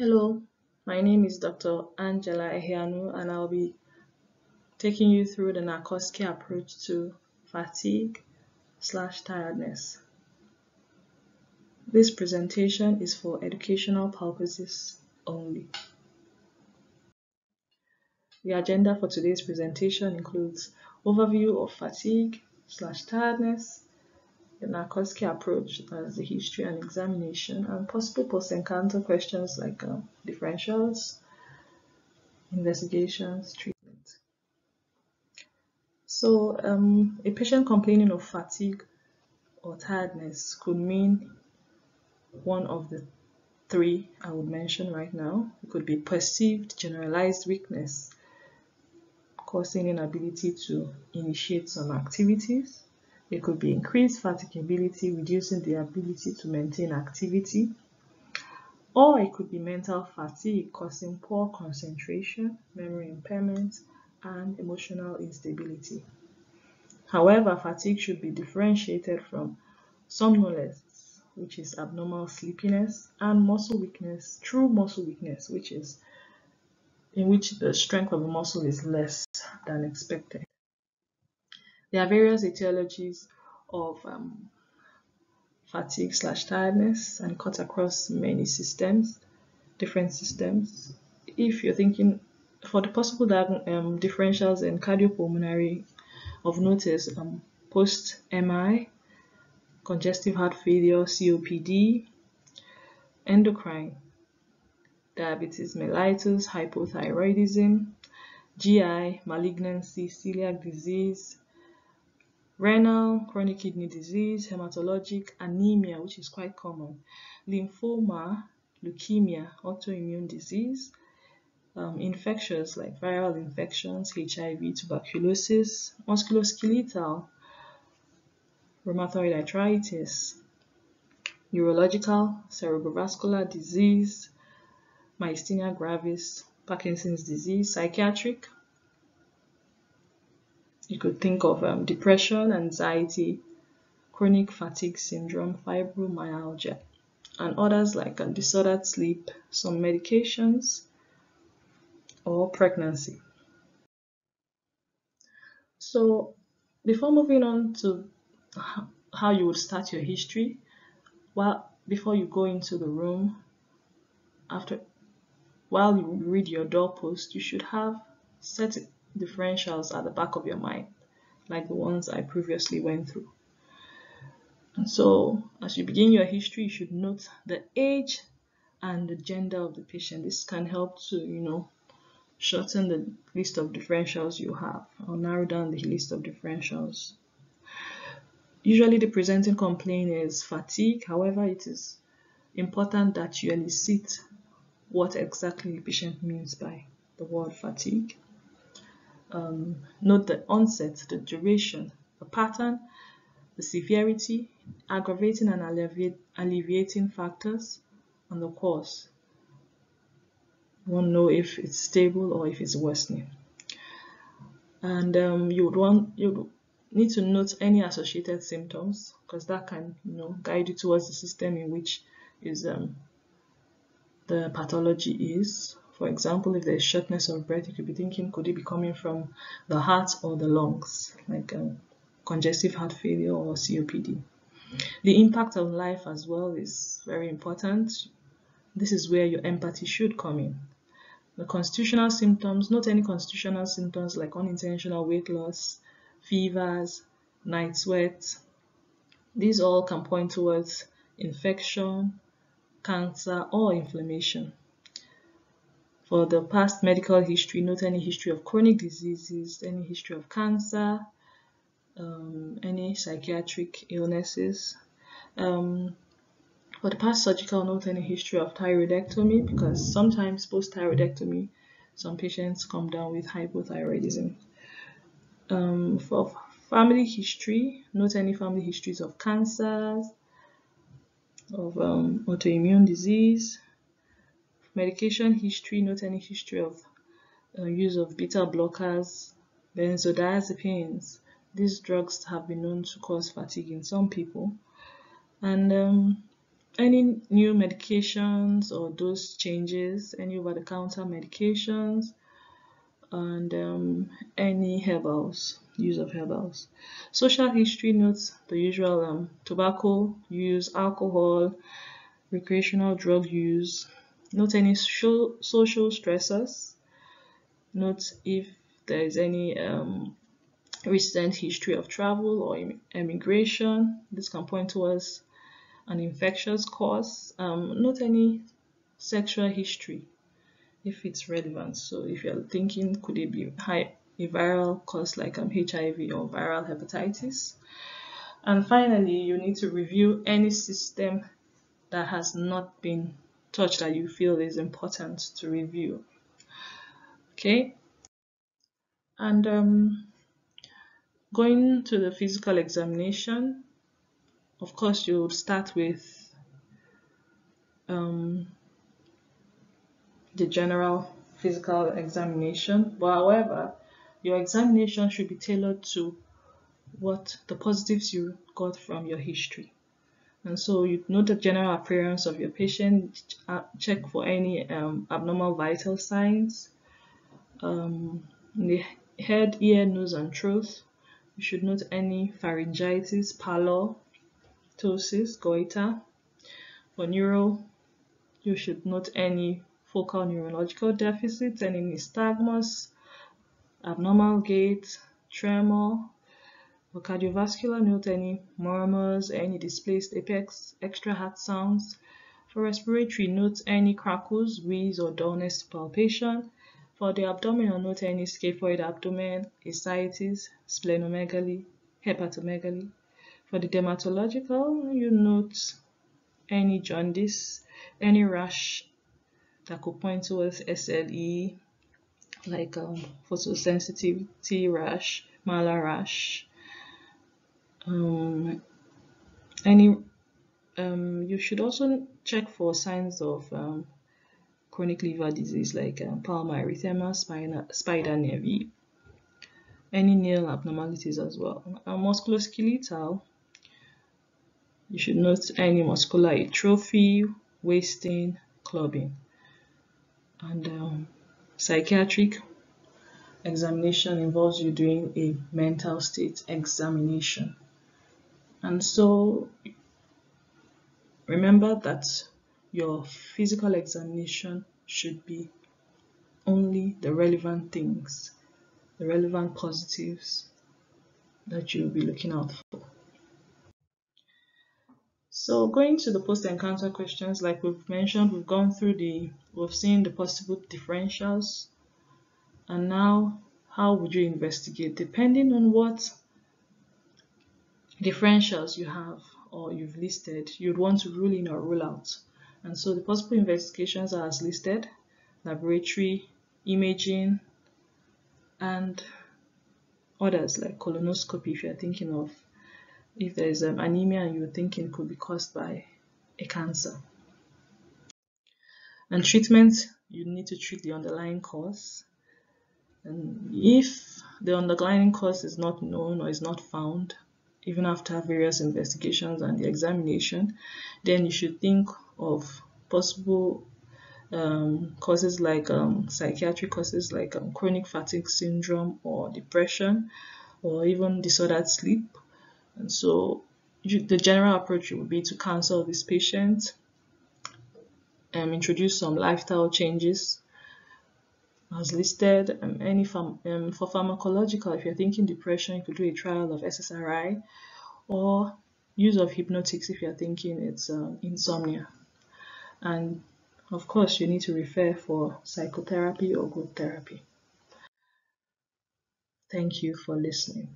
Hello, my name is Dr. Angela Ehianu and I'll be taking you through the NAC OSCE approach to fatigue slash tiredness. This presentation is for educational purposes only. The agenda for today's presentation includes overview of fatigue slash tiredness, the NAC OSCE approach as the history and examination, and possible post-encounter questions like uh, differentials, investigations, treatment. So um, a patient complaining of fatigue or tiredness could mean one of the three I would mention right now. It could be perceived generalized weakness, causing inability to initiate some activities. It could be increased fatigability, reducing the ability to maintain activity. Or it could be mental fatigue, causing poor concentration, memory impairment, and emotional instability. However, fatigue should be differentiated from somnolence, which is abnormal sleepiness, and muscle weakness, true muscle weakness, which is in which the strength of the muscle is less than expected. There are various etiologies of um, fatigue slash tiredness and cut across many systems, different systems. If you're thinking for the possible um, differentials in cardiopulmonary of notice, um, post-MI, congestive heart failure, COPD, endocrine, diabetes mellitus, hypothyroidism, GI, malignancy, celiac disease, renal, chronic kidney disease, hematologic, anemia, which is quite common, lymphoma, leukemia, autoimmune disease, um, infectious like viral infections, HIV, tuberculosis, musculoskeletal, rheumatoid arthritis, neurological, cerebrovascular disease, myasthenia gravis, Parkinson's disease, psychiatric, you could think of um, depression, anxiety, chronic fatigue syndrome, fibromyalgia, and others like um, disordered sleep, some medications, or pregnancy. So before moving on to how you would start your history, well, before you go into the room, after while you read your doorpost, you should have set differentials at the back of your mind, like the ones I previously went through. And so, as you begin your history, you should note the age and the gender of the patient. This can help to, you know, shorten the list of differentials you have or narrow down the list of differentials. Usually the presenting complaint is fatigue. However, it is important that you elicit what exactly the patient means by the word fatigue um, note the onset, the duration, the pattern, the severity, aggravating and alleviating factors, and the cause. You want to know if it's stable or if it's worsening. And um, you would want you need to note any associated symptoms because that can you know guide you towards the system in which is um, the pathology is. For example, if there's shortness of breath, you could be thinking, could it be coming from the heart or the lungs, like um, congestive heart failure or COPD. The impact on life as well is very important. This is where your empathy should come in. The constitutional symptoms, not any constitutional symptoms like unintentional weight loss, fevers, night sweats. These all can point towards infection, cancer, or inflammation. For the past medical history, note any history of chronic diseases, any history of cancer, um, any psychiatric illnesses. Um, for the past surgical, note any history of thyroidectomy because sometimes post-thyroidectomy, some patients come down with hypothyroidism. Um, for family history, note any family histories of cancers, of um, autoimmune disease, medication history, not any history of uh, use of beta blockers, benzodiazepines. These drugs have been known to cause fatigue in some people. And um, any new medications or dose changes, any over-the-counter medications, and um, any herbals, use of herbals. Social history notes the usual um, tobacco use, alcohol, recreational drug use. Note any social, stressors. Note if there is any um, recent history of travel or immigration. This can point towards an infectious cause. Um, not any sexual history if it's relevant. So if you're thinking, could it be high, a viral cause like um, HIV or viral hepatitis? And finally, you need to review any system that has not been touched that you feel is important to review. Okay. And um, going to the physical examination, of course, you would start with um, the general physical examination. But however, your examination should be tailored to what the positives you got from your history. And so you know the general appearance of your patient, uh, check for any um, abnormal vital signs, um, the head, ear, nose, and throat. You should note any pharyngitis, pallor, ptosis, goiter. For neuro, you should note any focal neurological deficits, any nystagmus, abnormal gait, tremor. For cardiovascular, note any murmurs, any displaced apex, extra heart sounds. For respiratory, note any crackles, wheeze, or dullness palpation. For the abdominal, note any scaphoid abdomen, ascites, splenomegaly, hepatomegaly. For the dermatological, you note any jaundice, any rash that could point towards SLE, like um, photosensitivity rash, malar rash. Um, any, um, you should also check for signs of um, chronic liver disease like um, erythema, spider, nevi, any nail abnormalities as well. And musculoskeletal, you should note any muscular atrophy, wasting, clubbing. And um, psychiatric examination involves you doing a mental state examination. And so remember that your physical examination should be only the relevant things, the relevant positives that you'll be looking out for. So going to the post-encounter questions, like we've mentioned, we've gone through the, we've seen the possible differentials, and now how would you investigate? Depending on what differentials you have or you've listed, you'd want to rule in or rule out. And so the possible investigations are as listed, laboratory, imaging, and others like colonoscopy if you're thinking of if there is um, anemia and you're thinking could be caused by a cancer. And treatment, you need to treat the underlying cause. And if the underlying cause is not known or is not found, even after various investigations and the examination, then you should think of possible um, causes like um, psychiatric causes like um, chronic fatigue syndrome or depression or even disordered sleep. And so you, the general approach would be to counsel this patient, um, introduce some lifestyle changes as listed. Um, any um, for pharmacological, if you're thinking depression, you could do a trial of SSRI or use of hypnotics if you're thinking it's um, insomnia. And of course, you need to refer for psychotherapy or group therapy. Thank you for listening.